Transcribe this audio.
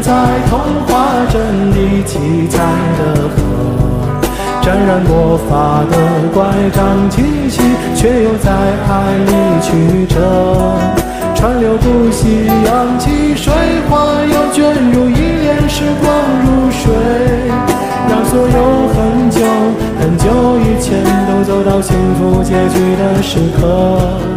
在童话镇里七彩的河，沾染魔法的乖张气息，却又在爱里曲折，川流不息，扬起水花，又卷入一帘时光如水，让所有很久很久以前都走到幸福结局的时刻。